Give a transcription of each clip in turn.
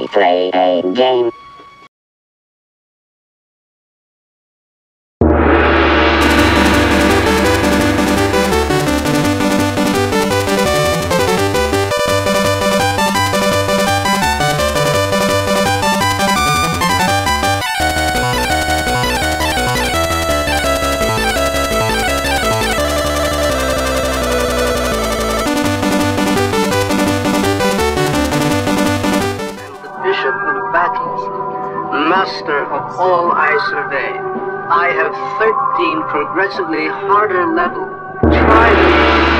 we play a game? 15 progressively harder level. Try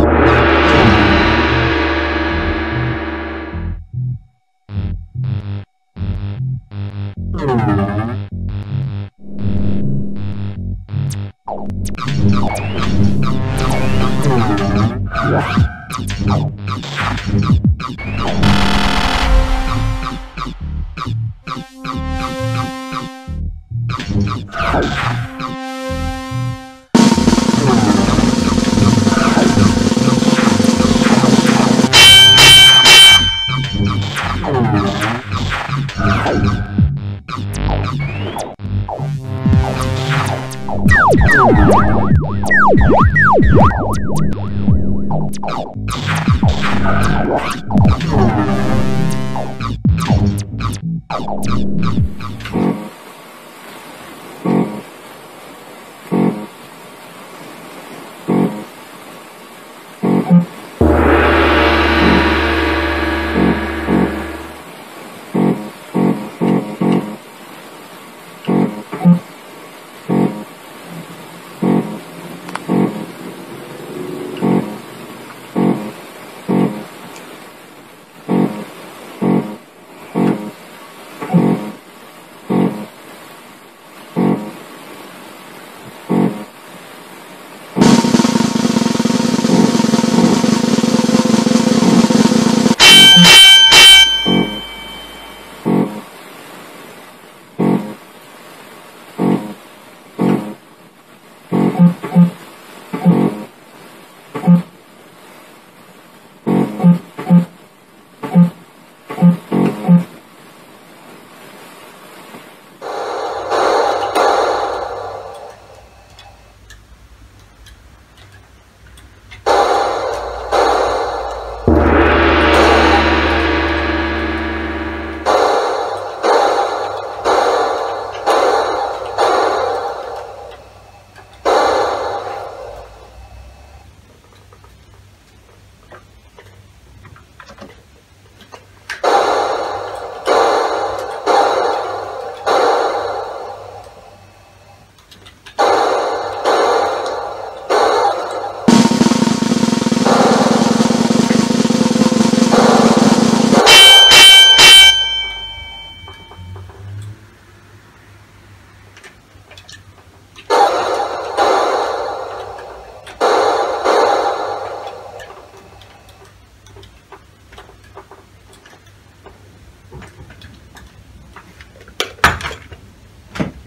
Oh,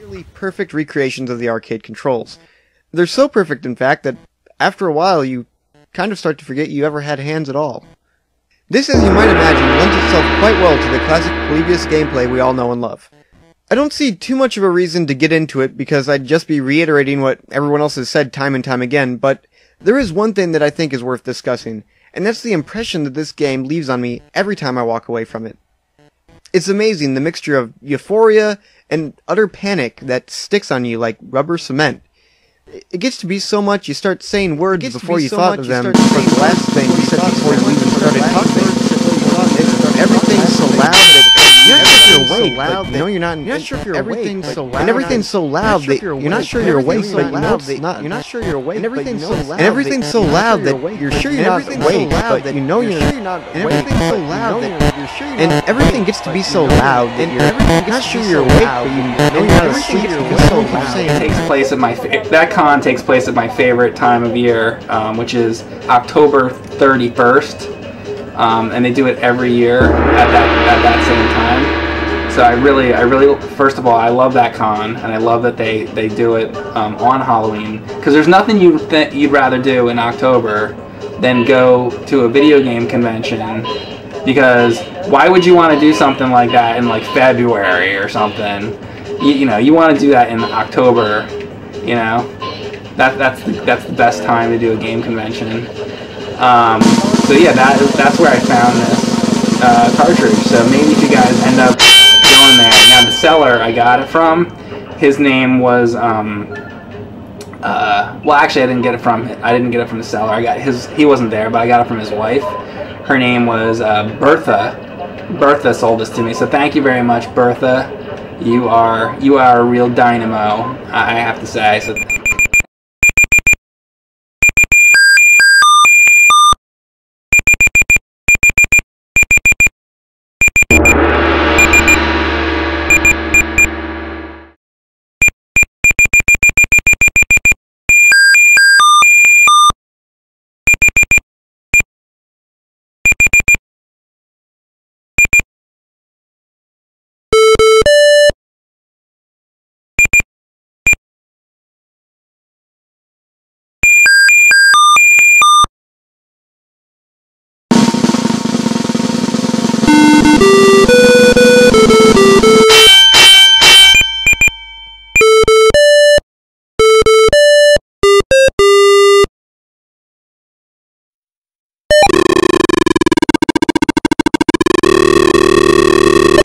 nearly perfect recreations of the arcade controls. They're so perfect, in fact, that after a while you kind of start to forget you ever had hands at all. This, as you might imagine, lends itself quite well to the classic Polybius gameplay we all know and love. I don't see too much of a reason to get into it because I'd just be reiterating what everyone else has said time and time again, but there is one thing that I think is worth discussing, and that's the impression that this game leaves on me every time I walk away from it. It's amazing the mixture of euphoria and utter panic that sticks on you like rubber cement. It gets to be so much you start saying words before you so thought of them, but the last thing you said before you even started talking. Everything's so loud that you're not sure if you're awake. So loud no, you're not. You're not sure if you're everything's awake. so loud. And everything's so loud that you're not sure you're awake. So loud that not. You're not sure you're awake. And everything's so loud. And everything's so loud that you're sure you're not awake, but you know you're not. And everything's so loud that you're sure you're not. And everything gets to be so loud that you're not sure you're awake, but you know you're not asleep because so loud. It takes place at my that con takes place at my favorite time of year, um, which is October 31st um, and they do it every year at that at that same time. So I really, I really, first of all, I love that con, and I love that they they do it um, on Halloween because there's nothing you th- you'd rather do in October than go to a video game convention because why would you want to do something like that in like February or something? You, you know, you want to do that in October. You know, that that's the, that's the best time to do a game convention. Um, so yeah, that that's where I found this uh, cartridge. So maybe if you guys end up going there. Now the seller I got it from, his name was um, uh, well actually I didn't get it from I didn't get it from the seller. I got his he wasn't there, but I got it from his wife. Her name was uh, Bertha. Bertha sold this to me. So thank you very much, Bertha. You are you are a real dynamo. I have to say. So you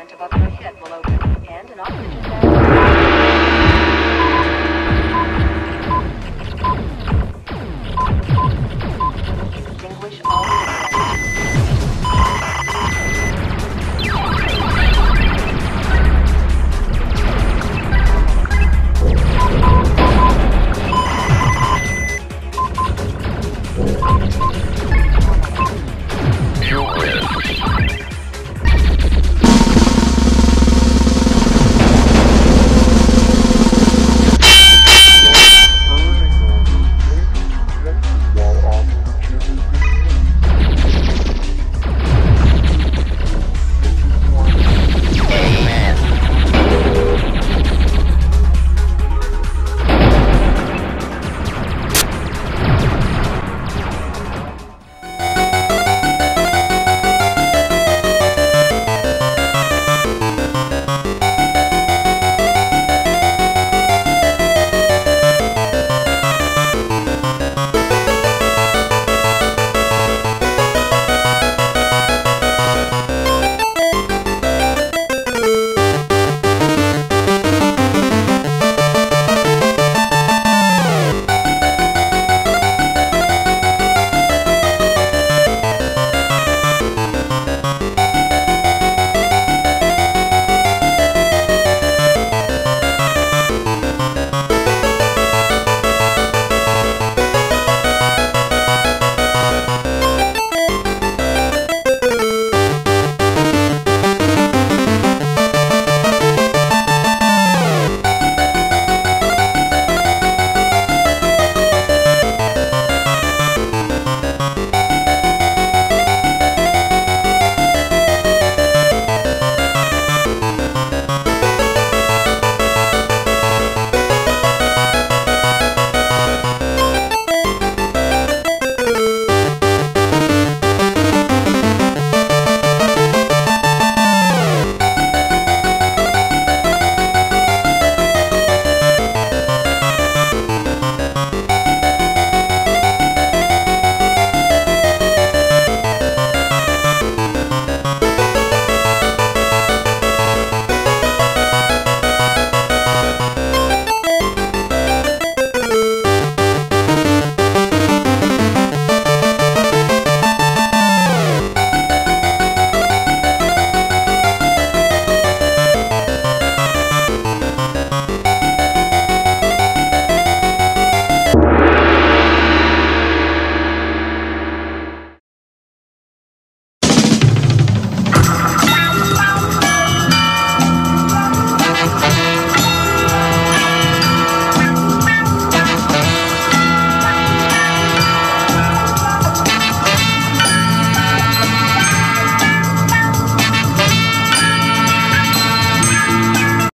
compartment above your head will open, and an oxygen mask. Extinguish all